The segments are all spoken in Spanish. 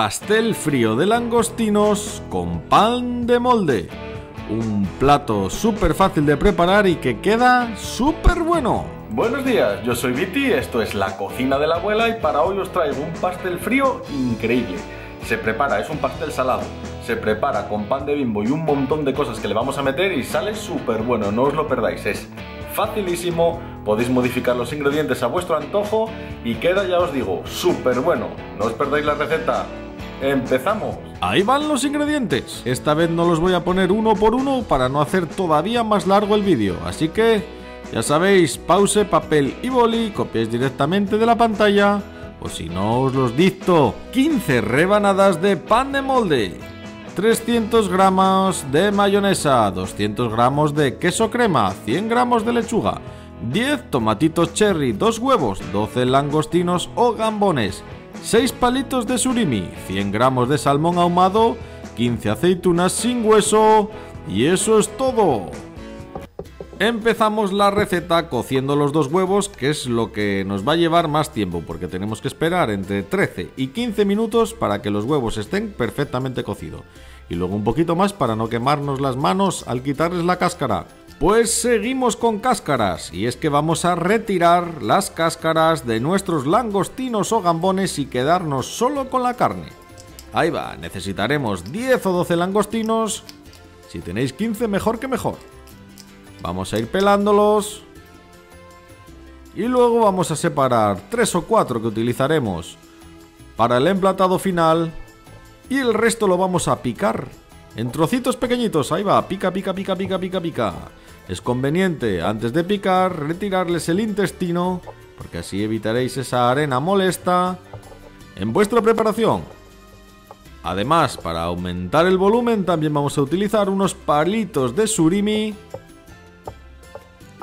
pastel frío de langostinos con pan de molde. Un plato súper fácil de preparar y que queda súper bueno. Buenos días, yo soy Viti, esto es la cocina de la abuela y para hoy os traigo un pastel frío increíble. Se prepara, es un pastel salado, se prepara con pan de bimbo y un montón de cosas que le vamos a meter y sale súper bueno, no os lo perdáis, es facilísimo, podéis modificar los ingredientes a vuestro antojo y queda, ya os digo, súper bueno. No os perdáis la receta. ¡Empezamos! Ahí van los ingredientes. Esta vez no los voy a poner uno por uno para no hacer todavía más largo el vídeo. Así que, ya sabéis, pause, papel y boli, copiáis directamente de la pantalla. O si no, os los dicto. 15 rebanadas de pan de molde. 300 gramos de mayonesa, 200 gramos de queso crema, 100 gramos de lechuga, 10 tomatitos cherry, 2 huevos, 12 langostinos o gambones, 6 palitos de surimi, 100 gramos de salmón ahumado, 15 aceitunas sin hueso y eso es todo. Empezamos la receta cociendo los dos huevos, que es lo que nos va a llevar más tiempo, porque tenemos que esperar entre 13 y 15 minutos para que los huevos estén perfectamente cocidos. Y luego un poquito más para no quemarnos las manos al quitarles la cáscara. Pues seguimos con cáscaras, y es que vamos a retirar las cáscaras de nuestros langostinos o gambones y quedarnos solo con la carne. Ahí va, necesitaremos 10 o 12 langostinos, si tenéis 15 mejor que mejor. Vamos a ir pelándolos. Y luego vamos a separar 3 o 4 que utilizaremos para el emplatado final. Y el resto lo vamos a picar en trocitos pequeñitos. Ahí va, pica, pica, pica, pica, pica, pica. Es conveniente, antes de picar, retirarles el intestino, porque así evitaréis esa arena molesta en vuestra preparación. Además, para aumentar el volumen, también vamos a utilizar unos palitos de surimi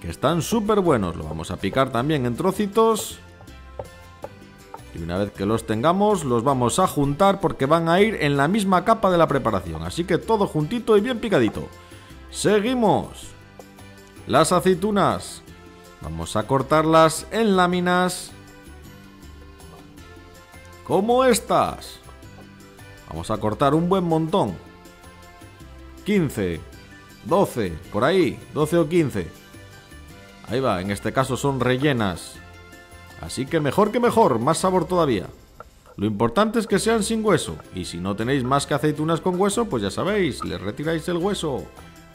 que están súper buenos. Lo vamos a picar también en trocitos. Y una vez que los tengamos, los vamos a juntar porque van a ir en la misma capa de la preparación. Así que todo juntito y bien picadito. Seguimos. Las aceitunas. Vamos a cortarlas en láminas. Como estas. Vamos a cortar un buen montón. 15, 12, por ahí, 12 o 15. Ahí va, en este caso son rellenas. Así que mejor que mejor, más sabor todavía. Lo importante es que sean sin hueso. Y si no tenéis más que aceitunas con hueso, pues ya sabéis, les retiráis el hueso.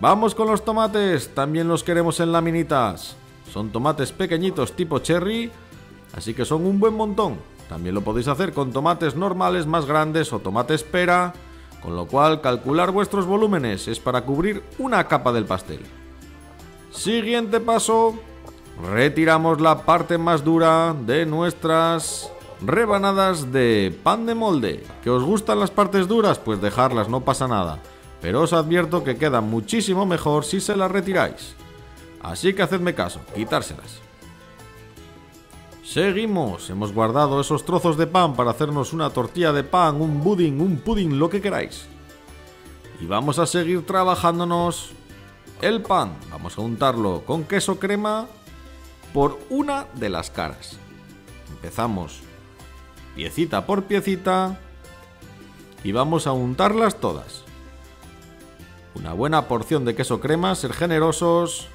Vamos con los tomates, también los queremos en laminitas. Son tomates pequeñitos tipo cherry, así que son un buen montón. También lo podéis hacer con tomates normales más grandes o tomate pera, con lo cual calcular vuestros volúmenes es para cubrir una capa del pastel. Siguiente paso, retiramos la parte más dura de nuestras rebanadas de pan de molde. ¿Que os gustan las partes duras? Pues dejarlas, no pasa nada. Pero os advierto que queda muchísimo mejor si se las retiráis. Así que hacedme caso, quitárselas. Seguimos, hemos guardado esos trozos de pan para hacernos una tortilla de pan, un pudding, un pudding, lo que queráis. Y vamos a seguir trabajándonos el pan, vamos a untarlo con queso crema por una de las caras. Empezamos piecita por piecita y vamos a untarlas todas. Una buena porción de queso crema, ser generosos,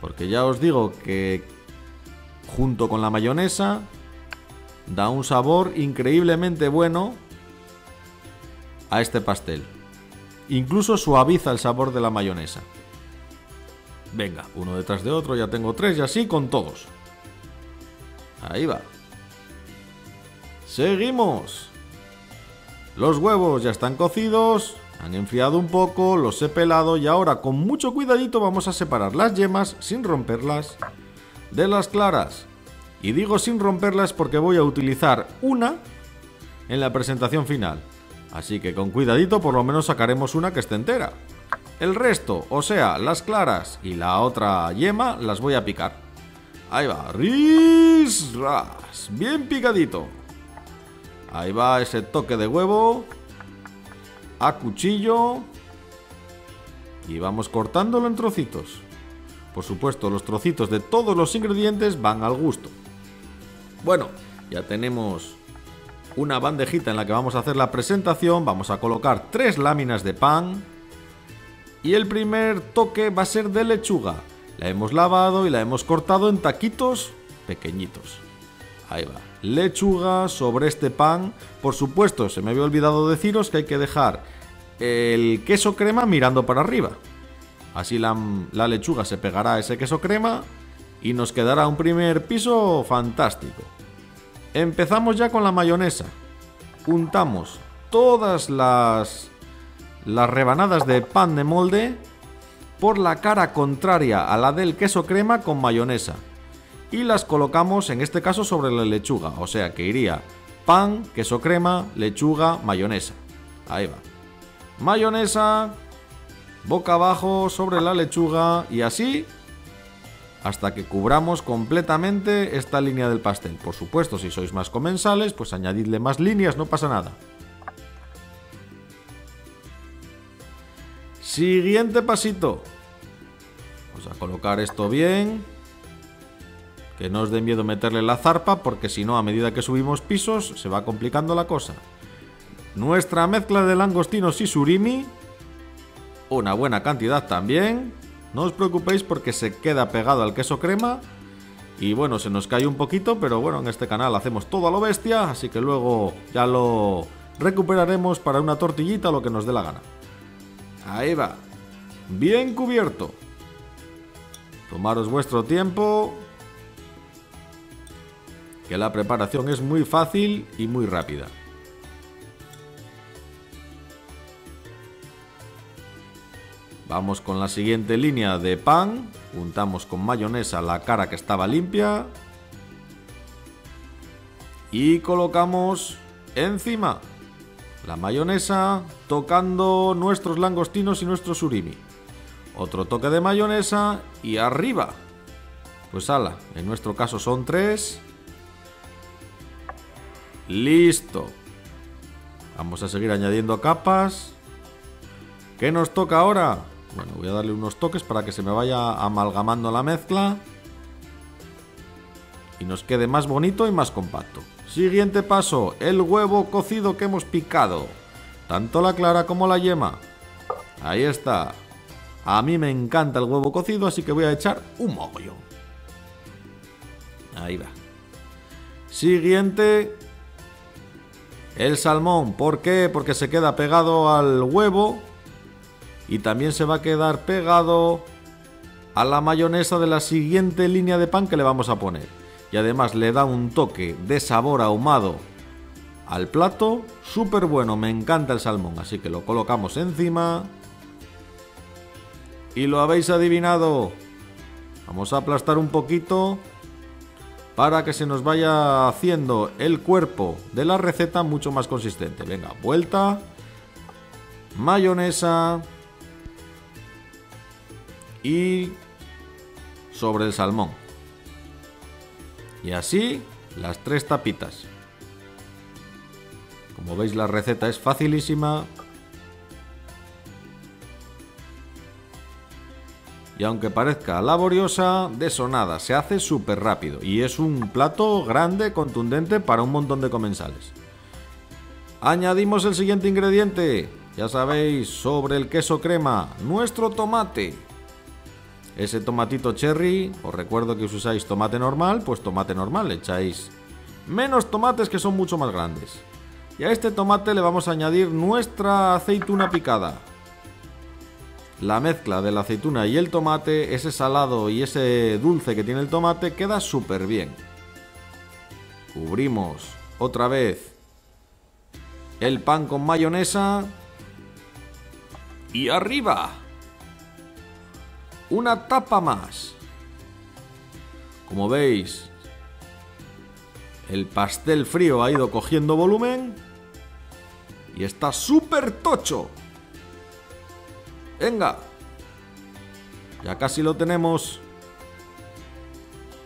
porque ya os digo que junto con la mayonesa da un sabor increíblemente bueno a este pastel. Incluso suaviza el sabor de la mayonesa. Venga, uno detrás de otro, ya tengo tres y así con todos. Ahí va. Seguimos. Los huevos ya están cocidos, han enfriado un poco, los he pelado y ahora con mucho cuidadito vamos a separar las yemas sin romperlas de las claras. Y digo sin romperlas porque voy a utilizar una en la presentación final. Así que con cuidadito por lo menos sacaremos una que esté entera. El resto, o sea, las claras y la otra yema, las voy a picar. Ahí va, ris, ras, bien picadito. Ahí va ese toque de huevo. A cuchillo. Y vamos cortándolo en trocitos. Por supuesto, los trocitos de todos los ingredientes van al gusto. Bueno, ya tenemos una bandejita en la que vamos a hacer la presentación, vamos a colocar tres láminas de pan y el primer toque va a ser de lechuga. La hemos lavado y la hemos cortado en taquitos pequeñitos. Ahí va. Lechuga sobre este pan. Por supuesto, se me había olvidado deciros que hay que dejar el queso crema mirando para arriba. Así la, la lechuga se pegará a ese queso crema y nos quedará un primer piso fantástico. Empezamos ya con la mayonesa. Untamos todas las, las rebanadas de pan de molde por la cara contraria a la del queso crema con mayonesa. Y las colocamos en este caso sobre la lechuga. O sea que iría pan, queso crema, lechuga, mayonesa. Ahí va. Mayonesa, boca abajo sobre la lechuga y así hasta que cubramos completamente esta línea del pastel. Por supuesto, si sois más comensales, pues añadidle más líneas, no pasa nada. Siguiente pasito. Vamos a colocar esto bien. Que no os dé miedo meterle la zarpa, porque si no, a medida que subimos pisos, se va complicando la cosa. Nuestra mezcla de langostinos y surimi. Una buena cantidad también. No os preocupéis porque se queda pegado al queso crema. Y bueno, se nos cae un poquito, pero bueno, en este canal hacemos todo a lo bestia, así que luego ya lo recuperaremos para una tortillita lo que nos dé la gana. Ahí va. Bien cubierto. Tomaros vuestro tiempo. Que la preparación es muy fácil y muy rápida. Vamos con la siguiente línea de pan. Untamos con mayonesa la cara que estaba limpia. Y colocamos encima la mayonesa tocando nuestros langostinos y nuestro surimi. Otro toque de mayonesa y arriba. Pues ala, en nuestro caso son tres. Listo. Vamos a seguir añadiendo capas. ¿Qué nos toca ahora? Bueno, voy a darle unos toques para que se me vaya amalgamando la mezcla. Y nos quede más bonito y más compacto. Siguiente paso, el huevo cocido que hemos picado. Tanto la clara como la yema. Ahí está. A mí me encanta el huevo cocido, así que voy a echar un mogollón. Ahí va. Siguiente. El salmón. ¿Por qué? Porque se queda pegado al huevo y también se va a quedar pegado a la mayonesa de la siguiente línea de pan que le vamos a poner. Y además le da un toque de sabor ahumado al plato. Súper bueno, me encanta el salmón, así que lo colocamos encima. Y lo habéis adivinado. Vamos a aplastar un poquito para que se nos vaya haciendo el cuerpo de la receta mucho más consistente. Venga, vuelta. Mayonesa y sobre el salmón. Y así las tres tapitas. Como veis la receta es facilísima. Y aunque parezca laboriosa, de sonada, se hace súper rápido. Y es un plato grande, contundente para un montón de comensales. Añadimos el siguiente ingrediente. Ya sabéis, sobre el queso crema, nuestro tomate. Ese tomatito cherry, os recuerdo que si usáis tomate normal, pues tomate normal, le echáis menos tomates que son mucho más grandes. Y a este tomate le vamos a añadir nuestra aceituna picada. La mezcla de la aceituna y el tomate, ese salado y ese dulce que tiene el tomate, queda súper bien. Cubrimos otra vez el pan con mayonesa. Y arriba una tapa más. Como veis, el pastel frío ha ido cogiendo volumen y está súper tocho. Venga, ya casi lo tenemos.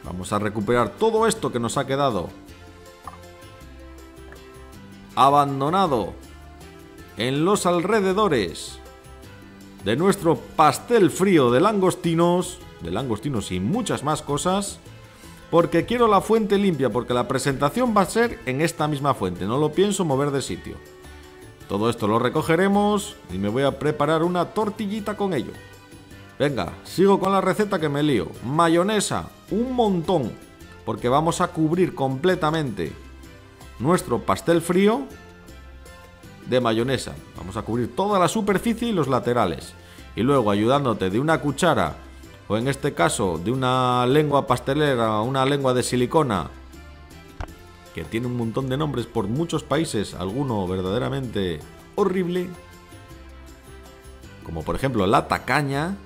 Vamos a recuperar todo esto que nos ha quedado abandonado en los alrededores de nuestro pastel frío de langostinos, de langostinos y muchas más cosas. porque quiero la fuente limpia, porque la presentación va a ser en esta misma fuente, no lo pienso mover de sitio. Todo esto lo recogeremos y me voy a preparar una tortillita con ello. Venga, sigo con la receta que me lío. Mayonesa, un montón, porque vamos a cubrir completamente nuestro pastel frío de mayonesa. Vamos a cubrir toda la superficie y los laterales. Y luego ayudándote de una cuchara, o en este caso de una lengua pastelera, una lengua de silicona, que tiene un montón de nombres por muchos países, alguno verdaderamente horrible, como por ejemplo la tacaña,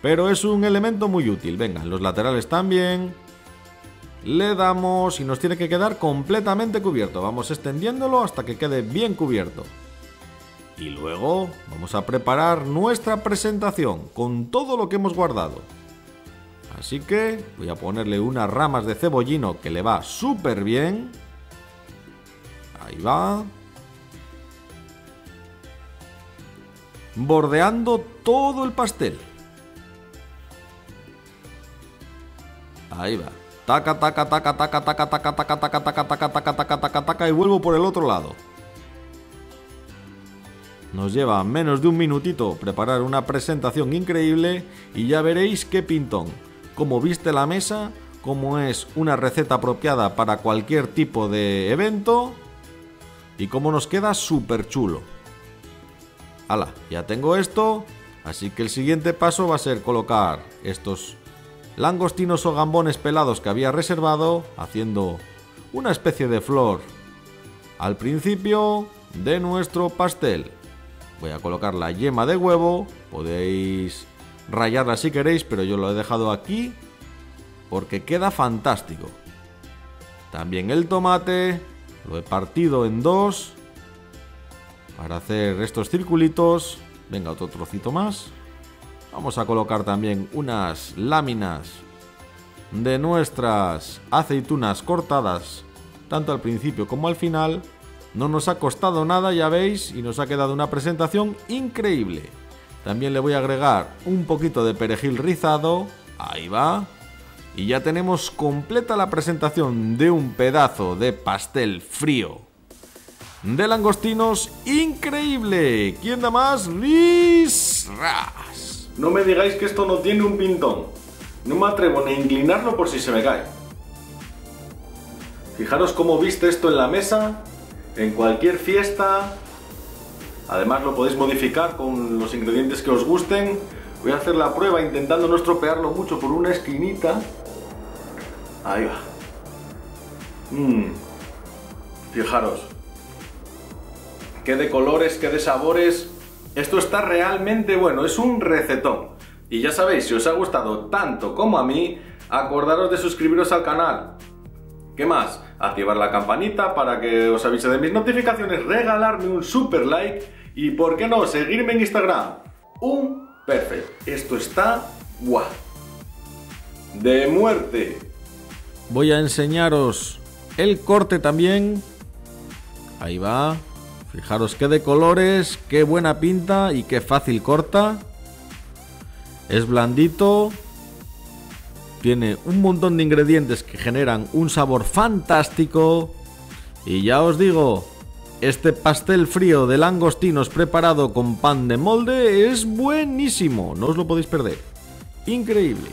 pero es un elemento muy útil. Venga, los laterales también. Le damos y nos tiene que quedar completamente cubierto. Vamos extendiéndolo hasta que quede bien cubierto. Y luego vamos a preparar nuestra presentación con todo lo que hemos guardado. Así que voy a ponerle unas ramas de cebollino que le va súper bien. Ahí va. Bordeando todo el pastel. Ahí va. Taca, taca, taca, taca, taca, taca, taca, taca, taca, taca, taca, taca, taca, y vuelvo por el otro lado. Nos lleva menos de un minutito preparar una presentación increíble y ya veréis qué pintón. Como viste la mesa, como es una receta apropiada para cualquier tipo de evento y cómo nos queda súper chulo. Hala, ya tengo esto, así que el siguiente paso va a ser colocar estos langostinos o gambones pelados que había reservado, haciendo una especie de flor al principio de nuestro pastel. Voy a colocar la yema de huevo, podéis rayarla si queréis, pero yo lo he dejado aquí porque queda fantástico. También el tomate, lo he partido en dos para hacer estos circulitos. Venga, otro trocito más. Vamos a colocar también unas láminas de nuestras aceitunas cortadas, tanto al principio como al final. No nos ha costado nada, ya veis, y nos ha quedado una presentación increíble. También le voy a agregar un poquito de perejil rizado. Ahí va. Y ya tenemos completa la presentación de un pedazo de pastel frío de langostinos increíble. ¿Quién da más? Liz Ras. No me digáis que esto no tiene un pintón. No me atrevo ni a inclinarlo por si se me cae. Fijaros cómo viste esto en la mesa, en cualquier fiesta. Además lo podéis modificar con los ingredientes que os gusten. Voy a hacer la prueba intentando no estropearlo mucho por una esquinita. Ahí va. Mmm. Fijaros. Qué de colores, qué de sabores. Esto está realmente bueno, es un recetón. Y ya sabéis, si os ha gustado tanto como a mí, acordaros de suscribiros al canal. ¿Qué más? Activar la campanita para que os avise de mis notificaciones, regalarme un super like y, ¿por qué no?, seguirme en Instagram. Un perfecto. Esto está guau. De muerte. Voy a enseñaros el corte también. Ahí va. Fijaros qué de colores, qué buena pinta y qué fácil corta. Es blandito. Tiene un montón de ingredientes que generan un sabor fantástico. Y ya os digo, este pastel frío de langostinos preparado con pan de molde es buenísimo. No os lo podéis perder. Increíble.